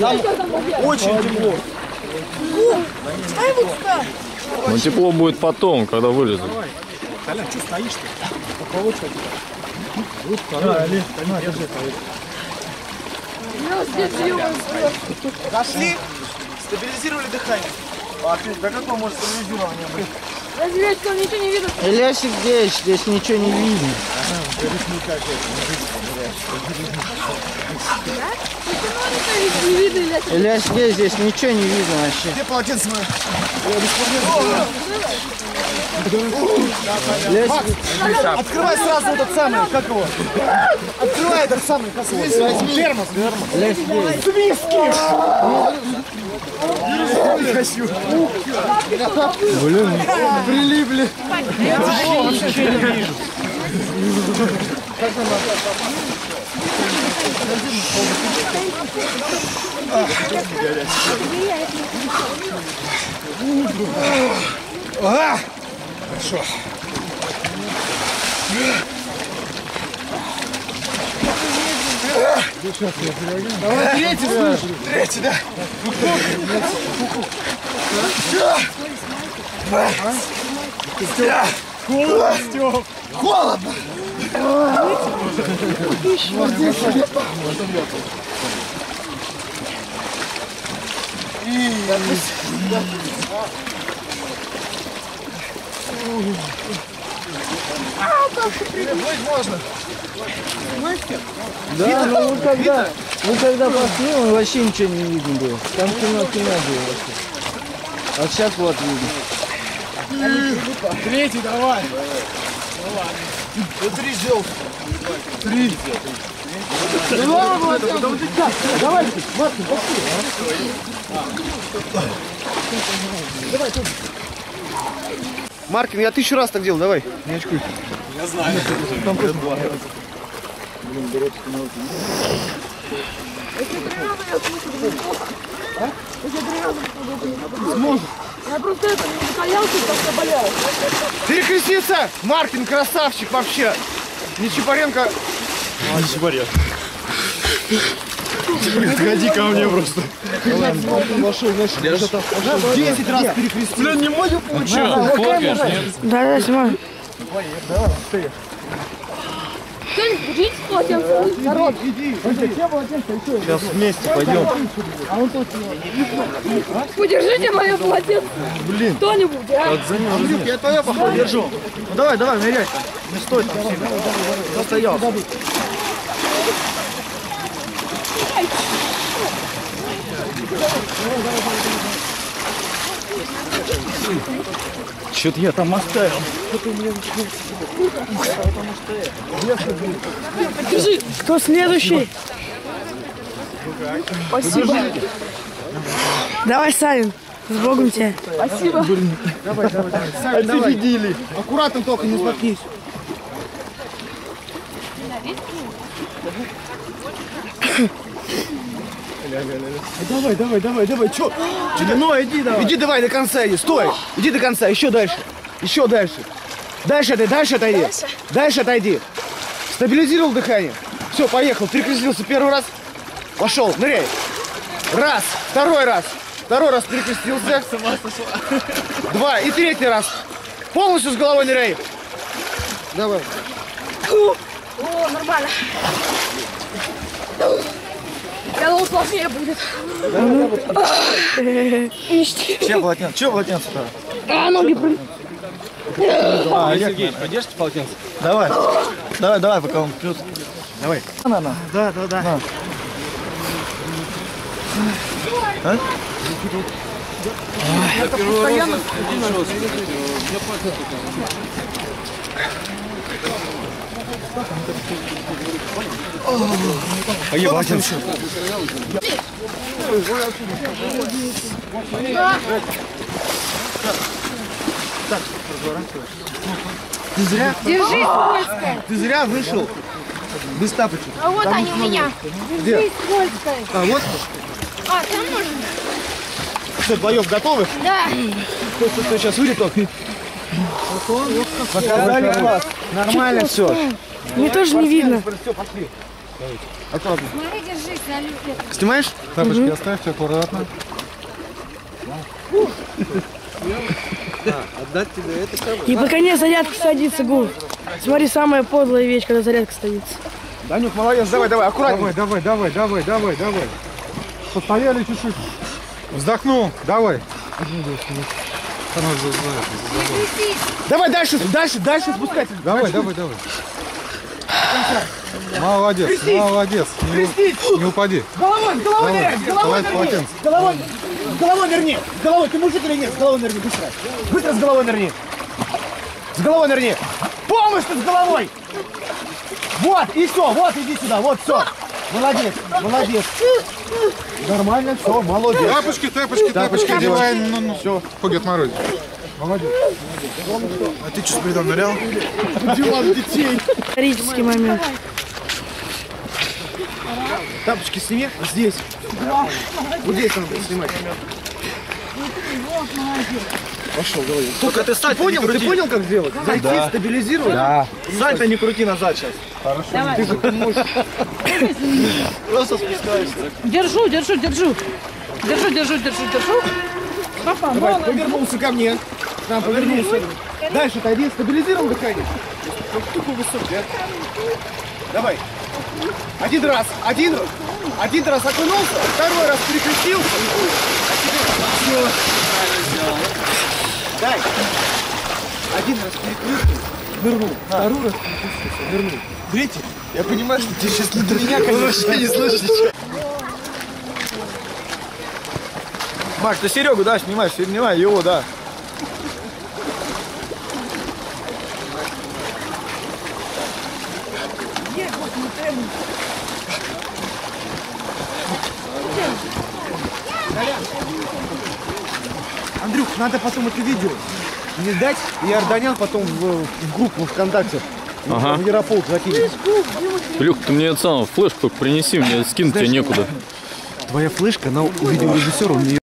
Там очень тепло. Но тепло будет потом, когда вылезут. Колян, что стоишь-то? Зашли, стабилизировали дыхание. А ты, да какое может стабилизирование быть? Разве что ничего не видно? Ильясик здесь, здесь ничего не видно. Не видно, или Ильяс здесь, здесь ничего не видно вообще. Где полотенце мое? Ильясик, Открывай сразу этот самый, как его? Открывай этот самый, как его? Термос. Ильяс здесь. Хочу. Блин, прилипли. А! Хорошо. Давай, третий, слышишь? Третий, да. Холодно. Холодно. Можно. Да, ну мы когда, мы когда пошли, он вообще ничего не видно было. Там темно было вообще. А сейчас вот видно. Третий, давай. Ну, три сделал. Три. Давай, Мартин, Давай, Маркин, я тысячу раз так делал, давай, не очкуй. Я просто это не боялся, как заболел. Перекреститься! Маркин, красавчик вообще! Нечипаренко. А, Сибарет. Ходи ко мне просто. 10 раз перекрестился. Блин, не мою получил. Нет? Да, да, снимаю. Кто-нибудь держите полотенце, народ. Сейчас вместе пойдем. Подержите мое полотенце. Блин. Кто-нибудь, а? Андрюк, я твое походу держу. Ну давай, давай, ныряй. Не стой там сильно. Застоял. Что-то я там оставил. Держи. Кто следующий? Спасибо. Давай, Савин. С Богом тебя. Спасибо. Офигели. Аккуратно только, не споткнись. Давай, давай, давай, давай, чё? Чё ты? Ну, иди давай. Иди давай до конца, иди, стой. Иди до конца, еще дальше. Еще дальше. Дальше отойди, дальше отойди. Дальше отойди. Стабилизировал дыхание. Все, поехал. Перекрестился первый раз. Пошел, ныряй. Раз, второй раз. Второй раз перекрестился. Два и третий раз. Полностью с головой ныряй. Давай. О, нормально. Я думал, сложнее будет. Ништяк. Че полотенце? Че полотенце-то? А, ноги пры- А, Сергей, подержите полотенце? Давай. Давай, давай, пока он пьет. Давай. На, на. Да, да, да. Ты зря, Держись, скользкая. ты зря вышел без тапочек. А вот они у меня. Держись, скользкая. А вот, А, там можно? что, вдвоем готовы? Да. Стой, сейчас выйдет только. Показали класс. Нормально все. Мне тоже не видно. Все, пошли. Аккуратно. Смотри, держись, на люке. Снимаешь? Тапочки оставьте аккуратно. И пока не зарядка садится, Гур. Смотри, самая подлая вещь, когда зарядка садится. Данюк, молодец, давай, давай, аккуратнее. Давай, давай, давай, давай, давай, давай. Постояли чуть-чуть. Вздохнул, давай. Она за- за- Давай дальше, дальше, дальше спускайся. Давай, давай, давай. Молодец, молодец. Не, не упади. Головой, с головой ныряй, с головой нырни. полотенце. С головой, головой нырни, с головой, ты мужик или нет? С головой нырни, быстро. Быстро с головой нырни. С головой нырни. Полностью с головой. Вот, и все, вот, иди сюда, вот, все. Молодец, молодец. Нормально, все, молодец. Тапочки, тапочки, тапочки одеваем. Ну, ну. Все, Хоги отморозить. А ты что, с бредом нырял? Диван детей. Исторический момент. Тапочки сними здесь. Вот здесь надо снимать. Пошел, давай. Только ты Ты стань, понял, ты понял, как сделать? Зайти, стабилизировать. Да. Сань-то не крути назад сейчас. Просто спускаешься. Держу, держу, держу. Держу, держу, держу, держу. Папа, Давай, молодец. повернулся ко мне. Там, повернулся. Дальше отойди, стабилизировал дыхание. Тупо высокий, а? Давай. Один раз, один, один раз окунулся, второй раз перекрестился. А теперь все. Дай. Один раз перекрестил, нырнул. Второй раз перекрестился, нырнул. Третий. Я понимаю, что ты сейчас не до меня, конечно. вообще не слышишь ничего. Маш, ты Серегу, да, снимаешь, снимай его, да. Надо потом это видео не дать, и Арданян потом в, в группу ВКонтакте Ага. в Ярополк закинет. Илюх, ты мне это сам флешку только принеси, мне скинуть тебе некуда. Твоя флешка, она у видеорежиссера, у нее